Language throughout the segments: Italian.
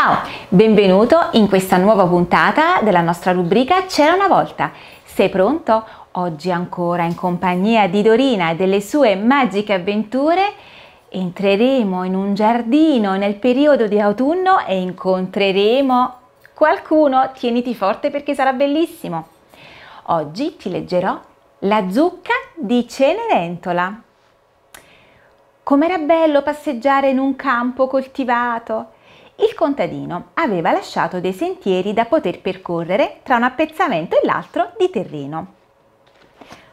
Ciao, benvenuto in questa nuova puntata della nostra rubrica C'era una volta. Sei pronto? Oggi ancora in compagnia di Dorina e delle sue magiche avventure entreremo in un giardino nel periodo di autunno e incontreremo qualcuno. Tieniti forte perché sarà bellissimo. Oggi ti leggerò La zucca di Cenerentola. Com'era bello passeggiare in un campo coltivato il contadino aveva lasciato dei sentieri da poter percorrere tra un appezzamento e l'altro di terreno.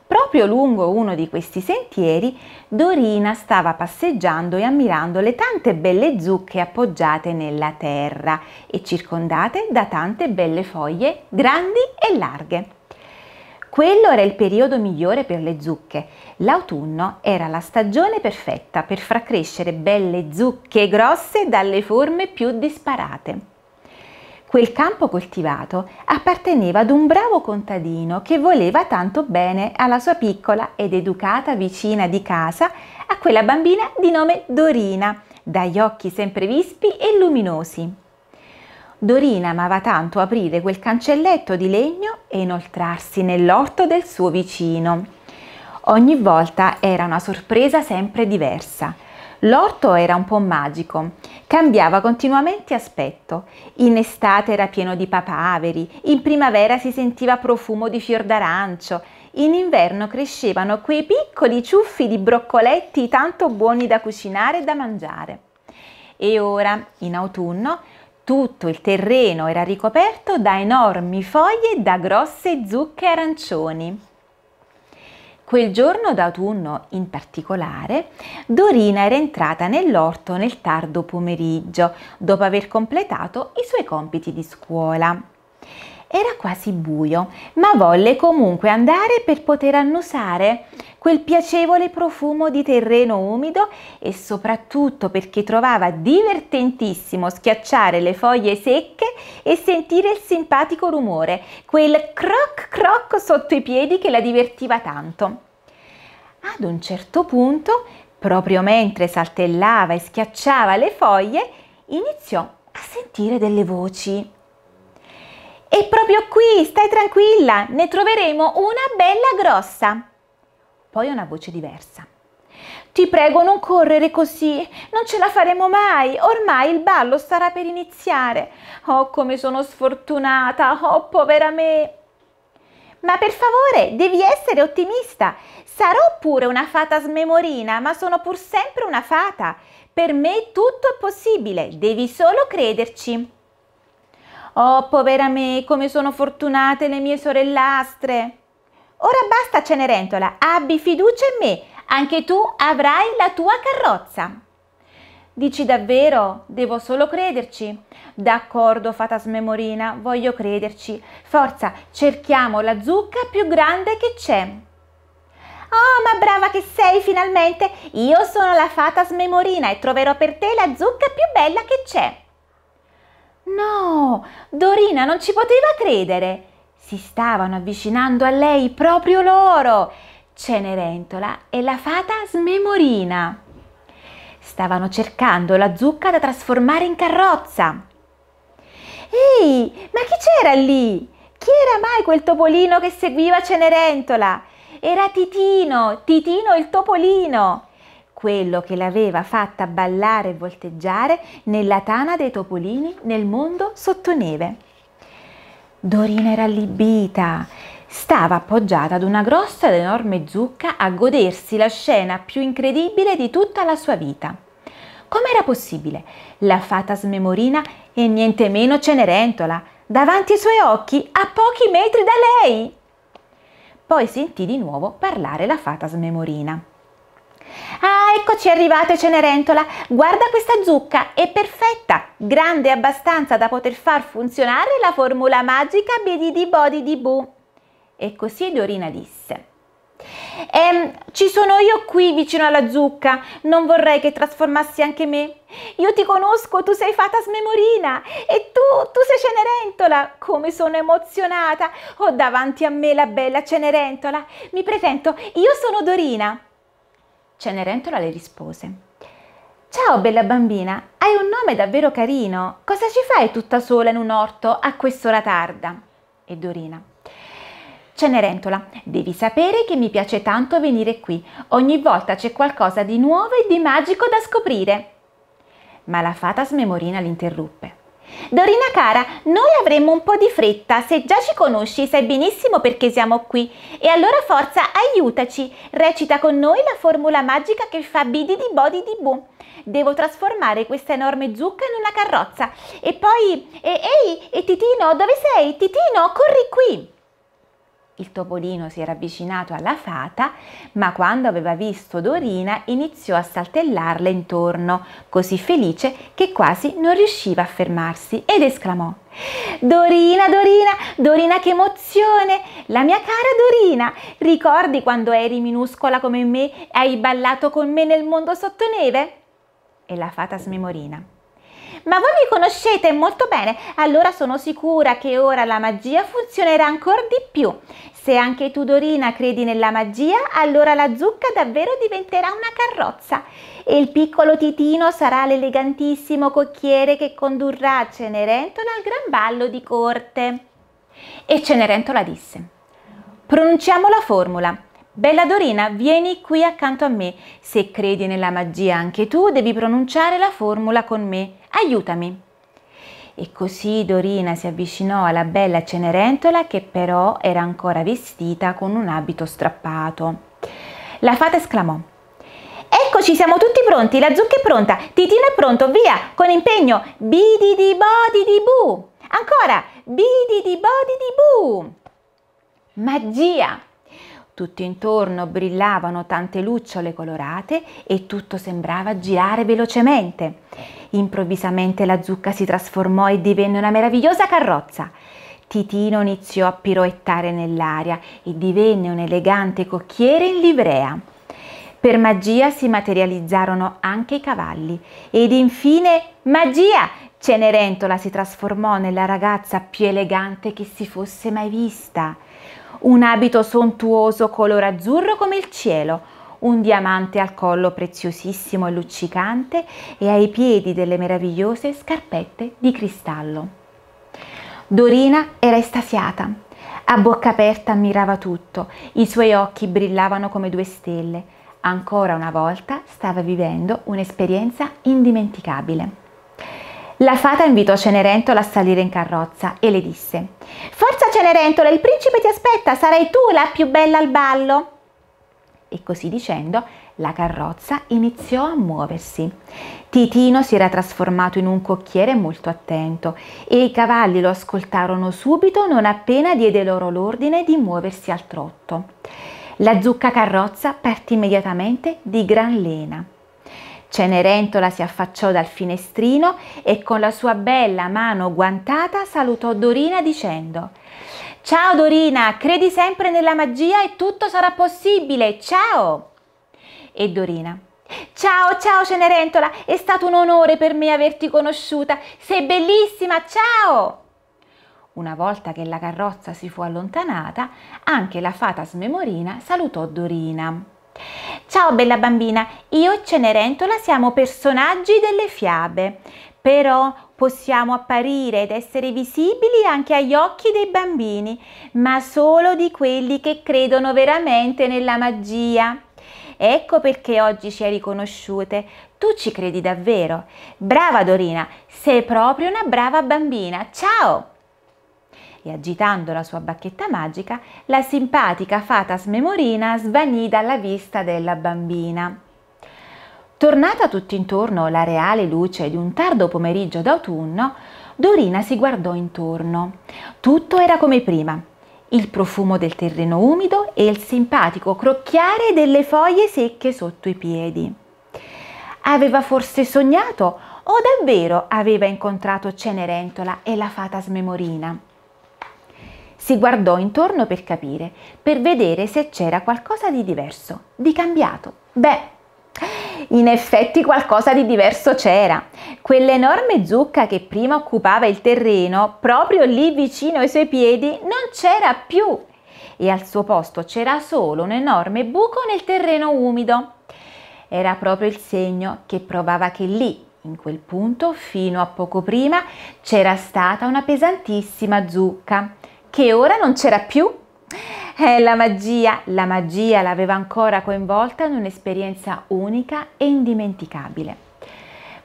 Proprio lungo uno di questi sentieri, Dorina stava passeggiando e ammirando le tante belle zucche appoggiate nella terra e circondate da tante belle foglie grandi e larghe. Quello era il periodo migliore per le zucche. L'autunno era la stagione perfetta per far crescere belle zucche grosse dalle forme più disparate. Quel campo coltivato apparteneva ad un bravo contadino che voleva tanto bene alla sua piccola ed educata vicina di casa, a quella bambina di nome Dorina, dagli occhi sempre vispi e luminosi. Dorina amava tanto aprire quel cancelletto di legno e inoltrarsi nell'orto del suo vicino. Ogni volta era una sorpresa sempre diversa. L'orto era un po' magico, cambiava continuamente aspetto. In estate era pieno di papaveri, in primavera si sentiva profumo di fior d'arancio, in inverno crescevano quei piccoli ciuffi di broccoletti tanto buoni da cucinare e da mangiare. E ora, in autunno, tutto il terreno era ricoperto da enormi foglie e da grosse zucche arancioni. Quel giorno d'autunno in particolare, Dorina era entrata nell'orto nel tardo pomeriggio, dopo aver completato i suoi compiti di scuola. Era quasi buio, ma volle comunque andare per poter annusare quel piacevole profumo di terreno umido e soprattutto perché trovava divertentissimo schiacciare le foglie secche e sentire il simpatico rumore, quel croc croc sotto i piedi che la divertiva tanto. Ad un certo punto, proprio mentre saltellava e schiacciava le foglie, iniziò a sentire delle voci. E proprio qui, stai tranquilla, ne troveremo una bella grossa. Poi una voce diversa. Ti prego non correre così, non ce la faremo mai, ormai il ballo starà per iniziare. Oh, come sono sfortunata, oh, povera me. Ma per favore, devi essere ottimista. Sarò pure una fata smemorina, ma sono pur sempre una fata. Per me tutto è possibile, devi solo crederci. Oh, povera me, come sono fortunate le mie sorellastre. Ora basta Cenerentola, abbi fiducia in me, anche tu avrai la tua carrozza. Dici davvero? Devo solo crederci. D'accordo, fata smemorina, voglio crederci. Forza, cerchiamo la zucca più grande che c'è. Oh, ma brava che sei finalmente! Io sono la fata smemorina e troverò per te la zucca più bella che c'è. No, Dorina non ci poteva credere. Si stavano avvicinando a lei proprio loro, Cenerentola e la fata smemorina. Stavano cercando la zucca da trasformare in carrozza. Ehi, ma chi c'era lì? Chi era mai quel topolino che seguiva Cenerentola? Era Titino, Titino il topolino, quello che l'aveva fatta ballare e volteggiare nella tana dei topolini nel mondo sotto neve. Dorina era allibita. Stava appoggiata ad una grossa ed enorme zucca a godersi la scena più incredibile di tutta la sua vita. Com'era possibile? La fata smemorina e niente meno Cenerentola, davanti ai suoi occhi, a pochi metri da lei. Poi sentì di nuovo parlare la fata smemorina. Ah, eccoci arrivate Cenerentola, guarda questa zucca, è perfetta, grande abbastanza da poter far funzionare la formula magica Bedidi Bodi di Bu. E così Dorina disse. Ehm, ci sono io qui vicino alla zucca, non vorrei che trasformassi anche me. Io ti conosco, tu sei fata smemorina e tu, tu sei Cenerentola. Come sono emozionata! Ho davanti a me la bella Cenerentola. Mi presento, io sono Dorina. Cenerentola le rispose. Ciao bella bambina, hai un nome davvero carino. Cosa ci fai tutta sola in un orto a quest'ora tarda? E Dorina. Cenerentola, devi sapere che mi piace tanto venire qui. Ogni volta c'è qualcosa di nuovo e di magico da scoprire. Ma la fata smemorina l'interruppe. Dorina cara, noi avremmo un po' di fretta, se già ci conosci sai benissimo perché siamo qui. E allora forza, aiutaci, recita con noi la formula magica che fa bidi di bodi di bu. Devo trasformare questa enorme zucca in una carrozza. E poi, e, ehi, e Titino, dove sei? Titino, corri qui! Il topolino si era avvicinato alla fata, ma quando aveva visto Dorina iniziò a saltellarle intorno, così felice che quasi non riusciva a fermarsi ed esclamò Dorina, Dorina, Dorina che emozione! La mia cara Dorina, ricordi quando eri minuscola come me e hai ballato con me nel mondo sottoneve? E la fata smemorina ma voi mi conoscete molto bene, allora sono sicura che ora la magia funzionerà ancora di più. Se anche tu Dorina credi nella magia, allora la zucca davvero diventerà una carrozza e il piccolo Titino sarà l'elegantissimo cocchiere che condurrà Cenerentola al gran ballo di corte. E Cenerentola disse, pronunciamo la formula. Bella Dorina, vieni qui accanto a me. Se credi nella magia anche tu, devi pronunciare la formula con me. Aiutami. E così Dorina si avvicinò alla bella Cenerentola che però era ancora vestita con un abito strappato. La fata esclamò Eccoci, siamo tutti pronti, la zucca è pronta, Titino è pronto, via, con impegno, bidi di bodi di bu. Ancora, bidi di bodi di bu. Magia! Tutto intorno brillavano tante lucciole colorate e tutto sembrava girare velocemente. Improvvisamente la zucca si trasformò e divenne una meravigliosa carrozza. Titino iniziò a piroettare nell'aria e divenne un elegante cocchiere in livrea. Per magia si materializzarono anche i cavalli ed infine magia! Cenerentola si trasformò nella ragazza più elegante che si fosse mai vista un abito sontuoso color azzurro come il cielo, un diamante al collo preziosissimo e luccicante e ai piedi delle meravigliose scarpette di cristallo. Dorina era estasiata. A bocca aperta ammirava tutto, i suoi occhi brillavano come due stelle. Ancora una volta stava vivendo un'esperienza indimenticabile. La fata invitò Cenerentola a salire in carrozza e le disse Forza Cenerentola, il principe ti aspetta, sarai tu la più bella al ballo. E così dicendo, la carrozza iniziò a muoversi. Titino si era trasformato in un cocchiere molto attento e i cavalli lo ascoltarono subito non appena diede loro l'ordine di muoversi al trotto. La zucca carrozza partì immediatamente di gran lena. Cenerentola si affacciò dal finestrino e con la sua bella mano guantata salutò Dorina dicendo Ciao Dorina, credi sempre nella magia e tutto sarà possibile, ciao! E Dorina Ciao, ciao Cenerentola, è stato un onore per me averti conosciuta, sei bellissima, ciao! Una volta che la carrozza si fu allontanata, anche la fata smemorina salutò Dorina. Ciao bella bambina, io e Cenerentola siamo personaggi delle fiabe, però possiamo apparire ed essere visibili anche agli occhi dei bambini, ma solo di quelli che credono veramente nella magia. Ecco perché oggi ci hai riconosciute. Tu ci credi davvero. Brava Dorina, sei proprio una brava bambina. Ciao! E agitando la sua bacchetta magica, la simpatica fata smemorina svanì dalla vista della bambina. Tornata tutt'intorno la reale luce di un tardo pomeriggio d'autunno, Dorina si guardò intorno. Tutto era come prima. Il profumo del terreno umido e il simpatico crocchiare delle foglie secche sotto i piedi. Aveva forse sognato o davvero aveva incontrato Cenerentola e la fata smemorina? Si guardò intorno per capire, per vedere se c'era qualcosa di diverso, di cambiato. Beh, in effetti qualcosa di diverso c'era. Quell'enorme zucca che prima occupava il terreno, proprio lì vicino ai suoi piedi, non c'era più e al suo posto c'era solo un enorme buco nel terreno umido. era proprio il segno che provava che lì, in quel punto, fino a poco prima, c'era stata una pesantissima zucca, che ora non c'era più. Eh, la magia, la magia l'aveva ancora coinvolta in un'esperienza unica e indimenticabile.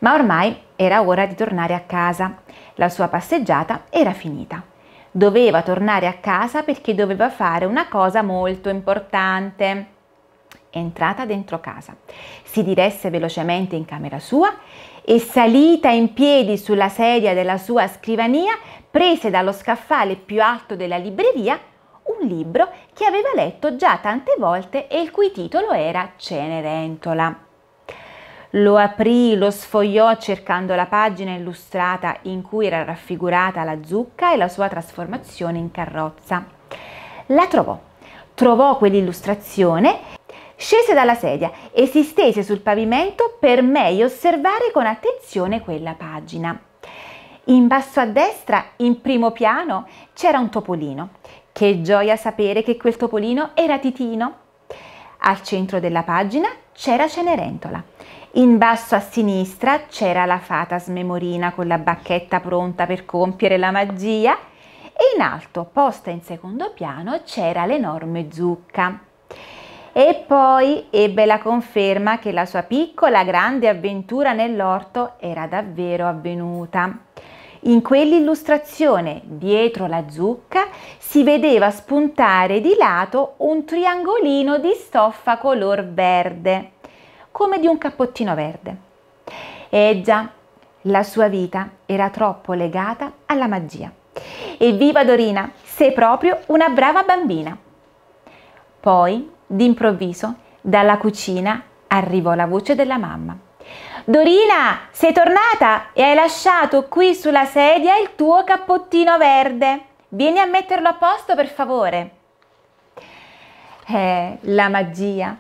Ma ormai era ora di tornare a casa. La sua passeggiata era finita. Doveva tornare a casa perché doveva fare una cosa molto importante. Entrata dentro casa, si diresse velocemente in camera sua e salita in piedi sulla sedia della sua scrivania, prese dallo scaffale più alto della libreria un libro che aveva letto già tante volte e il cui titolo era Cenerentola. Lo aprì, lo sfogliò cercando la pagina illustrata in cui era raffigurata la zucca e la sua trasformazione in carrozza. La trovò, trovò quell'illustrazione, scese dalla sedia e si stese sul pavimento per meglio osservare con attenzione quella pagina. In basso a destra, in primo piano, c'era un topolino. Che gioia sapere che quel topolino era Titino. Al centro della pagina c'era Cenerentola in basso a sinistra c'era la fata smemorina con la bacchetta pronta per compiere la magia e in alto, posta in secondo piano, c'era l'enorme zucca. E poi ebbe la conferma che la sua piccola grande avventura nell'orto era davvero avvenuta. In quell'illustrazione, dietro la zucca, si vedeva spuntare di lato un triangolino di stoffa color verde come di un cappottino verde. E già, la sua vita era troppo legata alla magia. Evviva Dorina, sei proprio una brava bambina. Poi, d'improvviso, dalla cucina arrivò la voce della mamma. Dorina, sei tornata e hai lasciato qui sulla sedia il tuo cappottino verde. Vieni a metterlo a posto per favore. Eh, la magia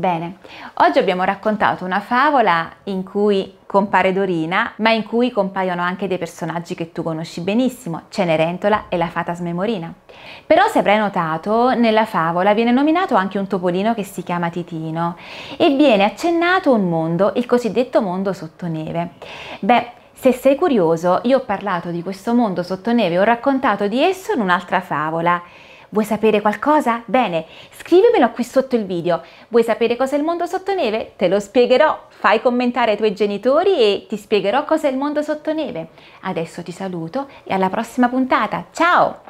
Bene, oggi abbiamo raccontato una favola in cui compare Dorina, ma in cui compaiono anche dei personaggi che tu conosci benissimo, Cenerentola e la fata smemorina. Però se avrai notato, nella favola viene nominato anche un topolino che si chiama Titino e viene accennato un mondo, il cosiddetto mondo sottoneve. Beh, se sei curioso, io ho parlato di questo mondo sottoneve, ho raccontato di esso in un'altra favola Vuoi sapere qualcosa? Bene, scrivimelo qui sotto il video. Vuoi sapere cos'è il mondo sottoneve? Te lo spiegherò. Fai commentare ai tuoi genitori e ti spiegherò cos'è il mondo sottoneve. Adesso ti saluto e alla prossima puntata. Ciao!